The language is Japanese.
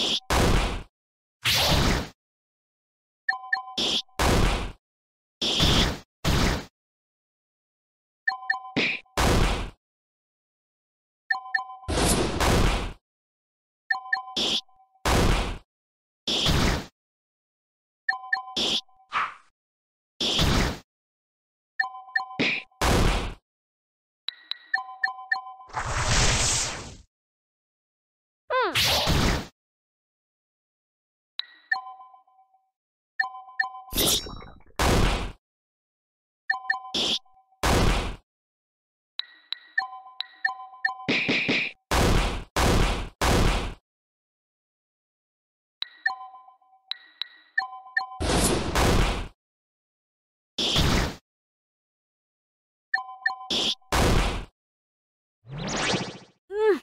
you うん。